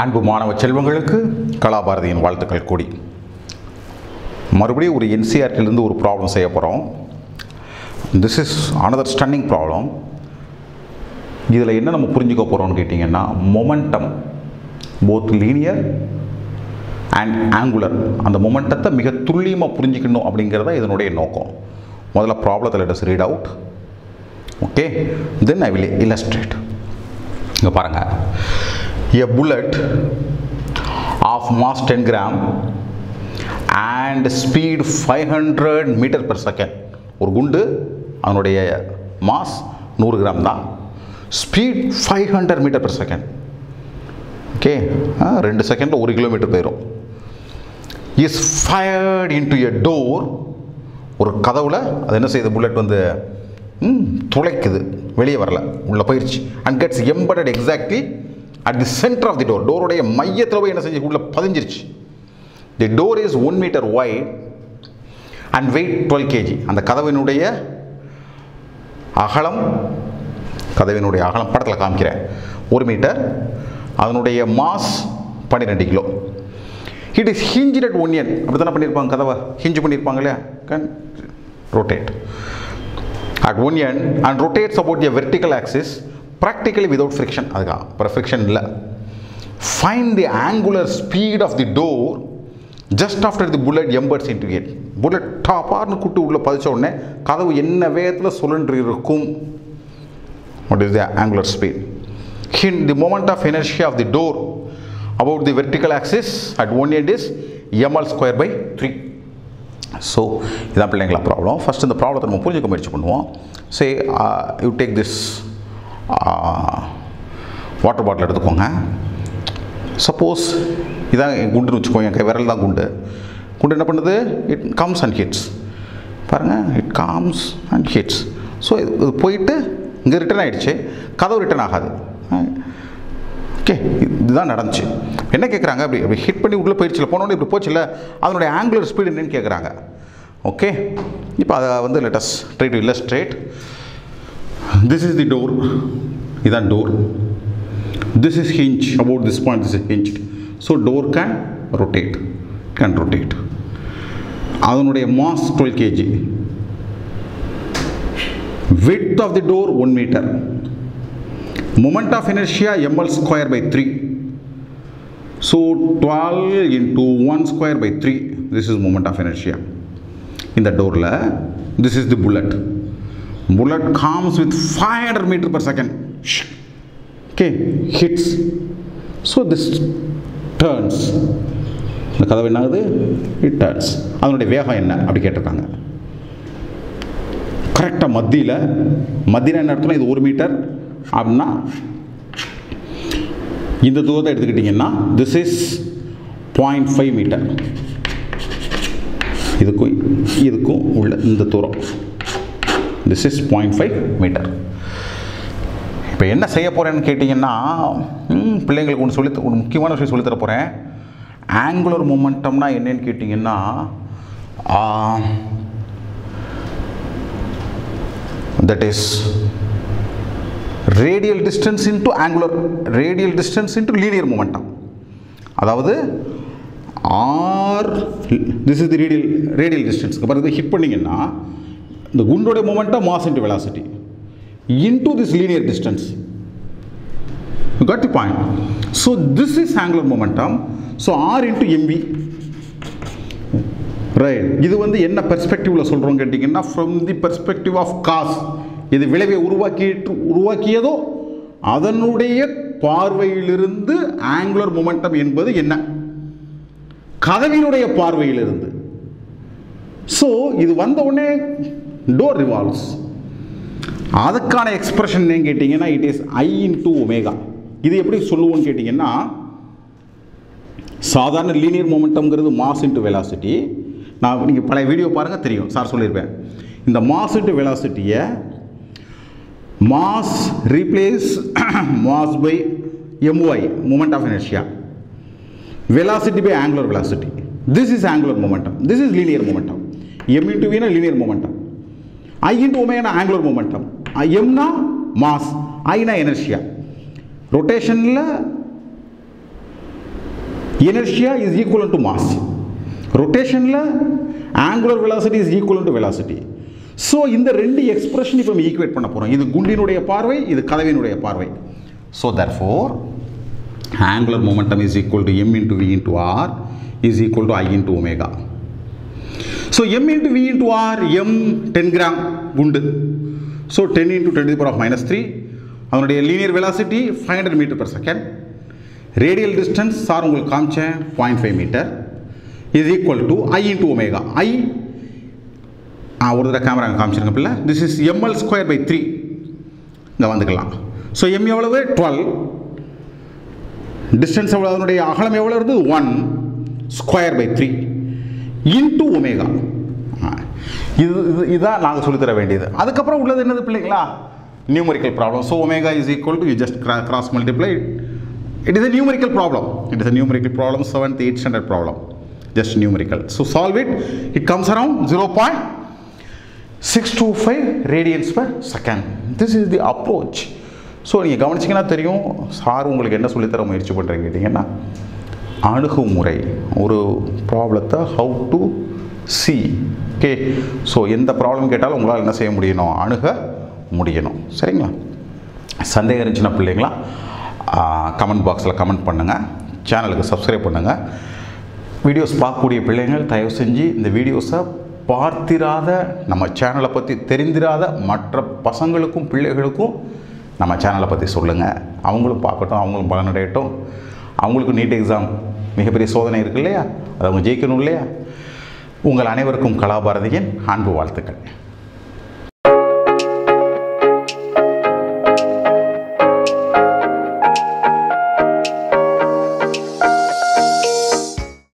அன்பு மாணவ செல்வங்களுக்கு கலாபாரதியின் வாழ்த்துக்கள் கூடி. மறுபடியும் ஒரு என்சிஆர்டிலிருந்து ஒரு ப்ராப்ளம் செய்ய போகிறோம் this is another stunning problem இதில் என்ன நம்ம புரிஞ்சுக்க போகிறோம்னு கேட்டிங்கன்னா momentum both linear and angular அந்த மொமெண்டத்தை மிக துல்லியமாக புரிஞ்சுக்கணும் அப்படிங்கிறத இதனுடைய நோக்கம். முதல்ல ப்ராப்ளத்தில் let read out okay then I will illustrate. இங்கே பாருங்கள் a bullet of mass 10 gram and speed 500 meter per second. ஒரு குண்டு அதனுடைய மாஸ் நூறு கிராம் தான். Speed five hundred metre per second okay ரெண்டு செகண்டில் ஒரு கிலோமீட்டர் போயிடும் is fired into a door ஒரு கதவில் அது என்ன செய்யுது? புல்லட் வந்து துளைக்குது. வெளியே வரல. உள்ளே போயிடுச்சு and gets embedded exactly at the centre of the door டோருடைய மையத்தில் போய் என்ன செஞ்சு உள்ள பதிஞ்சிருச்சு. The door is one metre wide and weight twelve KG அந்த கதவினுடைய அகலம் கதவினுடைய அகலம் படத்தில் காமிக்கிறேன். ஒரு மீட்டர் அதனுடைய மாஸ் பன்னிரெண்டு kilo. It is hinged at one end அப்படி தானே பண்ணியிருப்பாங்க கதவை? ஹிஞ்சு பண்ணியிருப்பாங்க இல்லையா? Can rotate at one and and rotates about vertical axis practically without friction அதுதான் அப்புறம் ஃப்ரிக்ஷன் இல்லை find the angular speed of the door just after the bullet embers into it bullet டாப்பார்னு கூட்டு உள்ள பதிச்ச உடனே கதவு என்ன வேகத்தில் சுழன்று இருக்கும் what is the angular speed hint the moment of inertia of the door about the vertical axis at one end is ml square by 3 so இதான் பிள்ளைங்களா ப்ராப்ளம் ஃபஸ்ட் இந்த ப்ராப்ளத்தை நம்ம புரிஞ்சுக்க முயற்சி பண்ணுவோம் say you take this water bottle எடுத்துக்கோங்க. Suppose இதான் என் குண்டுன்னு வச்சுக்கோங்க என் கை விரல் தான் குண்டு. குண்டு என்ன பண்ணுது? இட் கம்ஸ் அண்ட் ஹிட்ஸ் பாருங்கள் it comes and hits so இது போயிட்டு இங்கே ரிட்டர்ன் ஆகிடுச்சு கதவு ரிட்டர்ன் ஆகாது. ஓகே இதுதான் நடந்துச்சு. என்ன கேட்குறாங்க அப்படி அப்படி ஹிட் பண்ணி உள்ளே போயிடுச்சுல போனோடனே இப்படி போச்சுல அதனுடைய ஆங்குலர் ஸ்பீடு என்னன்னு கேட்குறாங்க ஓகே இப்போ அதை வந்து let's try to illustrate this is the door இதான் door this is hinge about this point this is hinged so door can rotate can rotate அதனுடைய mass twelve KG width of the door 1 meter moment of inertia ml square by 3 so 12 into 1 square by 3 this is moment of inertia in the door la this is the bullet bullet comes with 500 meter per second. Okay hits. So this turns. இந்த கதவு என்ன ஆகுது it turns அதனுடைய வேகம் என்ன? அப்படி கேட்டிருக்காங்க. கரெக்டாக மத்தியில் மத்தியில் என்ன இடத்துல இது ஒரு மீட்டர் அப்படின்னா இந்த தூரத்தை எடுத்துக்கிட்டிங்கன்னா this is point five metre இதுக்கும் இதுக்கும் உள்ள இந்த தூரம். This is point five metre இப்போ என்ன செய்ய போகிறேன்னு கேட்டிங்கன்னா ம், பிள்ளைங்களுக்கு ஒன்று சொல்லி ஒரு முக்கியமான விஷயம் சொல்லித்தர போகிறேன் ஆங்குலர் மூமெண்டம்னா என்னன்னு கேட்டிங்கன்னா that that is radial distance into angular radial distance into linear momentum. அதாவது R this is the radial radial distance பாருங்க ஹிட் பண்ணிங்கன்னா இந்த குண்டுடைய momentum mass into velocity into this linear distance got the point? So this is angular momentum. So r into mv right இது வந்து என்ன பெர்ஸ்பெக்டிவில் சொல்கிறோம் கேட்டிங்கன்னா from the perspective of cause இது விளைவை உருவாக்கிட்டு உருவாக்கியதோ அதனுடைய பார்வையிலிருந்து ஆங்குலர் மொமெண்டம் என்பது என்ன? கதவினுடைய பார்வையிலிருந்து. ஸோ இது வந்த உடனே டோர் ரிவால்வ்ஸ் அதுக்கான எக்ஸ்பிரஷன் என்னன்னு கேட்டிங்கன்னா it is I into omega இது எப்படி சொல்லுவோம்னு கேட்டிங்கன்னா சாதாரண லீனியர் மொமெண்டம்ங்கிறது மாஸ் இன்ட்டு வெலாசிட்டி நான் நீங்கள் பழைய வீடியோ பாருங்கள் தெரியும். சார் சொல்லியிருப்பேன். இந்த mass into வெலாசிட்டியை mass replace mass by my moment of inertia velocity by angular velocity this is angular momentum. This is linear momentum. M into Veena linear linear I i into omega na angular momentum. I m na mass. I na inertia. Is equal to mass ரொட்டேஷனில் angular velocity is equal to velocity so இந்த ரெண்டு expression இப்போ நம்ம equate பண்ண போகிறோம் இது குண்டினுடைய பார்வை இது கதவினுடைய பார்வை. So therefore angular momentum is equal to M into V into R is equal to I into omega so M into V into R M ten gram குண்டு so ten into ten power of minus three அதனுடைய linear velocity five hundred metre per second radial distance sir உங்களுக்கு காமிச்சேன் point five metre is equal to I into omega I ஒரு தடவை camera காமிச்சிருங்க பிள்ளை. This is M L square by three இங்கே வந்துக்கலாம். So M எவ்வளவு? டுவெல் டிஸ்டன்ஸ் எவ்வளோ அதனுடைய அகலம் எவ்வளோ இருந்தது one square by three into omega இது இது இதுதான் நாங்கள் சொல்லித்தர வேண்டியது. அதுக்கப்புறம் உள்ளது என்னது பிள்ளைங்களா numerical problem so omega is equal to you just cross multiply it is a numerical problem it is a numerical problem seventh eight standard problem just numerical so solve it it comes around zero point six two five radians per second this is the approach so நீங்கள் கவனிச்சிங்கன்னா தெரியும். Sir உங்களுக்கு என்ன சொல்லித்தர முயற்சி பண்ணுறேன்னு கேட்டிங்கன்னா அணுகுமுறை ஒரு ப்ராப்ளத்தை how to see okay so எந்த ப்ராப்ளம் கேட்டாலும் உங்களால் என்ன செய்ய முடியணும் அணுக முடியணும். சரிங்களா? சந்தேகம் இருந்துச்சுன்னா பிள்ளைங்களா கமெண்ட் பாக்ஸில் கமெண்ட் பண்ணுங்கள் சேனலுக்கு சப்ஸ்கிரைப் பண்ணுங்கள் வீடியோஸ் பார்க்கக்கூடிய பிள்ளைங்கள் தயவு செஞ்சு இந்த வீடியோஸை பார்த்திராத நம்ம சேனலை பற்றி தெரிந்திராத மற்ற பசங்களுக்கும் பிள்ளைகளுக்கும் நம்ம சேனலை பற்றி சொல்லுங்கள் அவங்களும் பார்க்கட்டும் அவங்களும் பலனடையட்டும். அவங்களுக்கும் நீட் எக்ஸாம் மிகப்பெரிய சோதனை இருக்கு இல்லையா? அதை அவங்க ஜெயிக்கணும் இல்லையா? உங்கள் அனைவருக்கும் கலாபாரதியின் அன்பு வாழ்த்துக்கள்.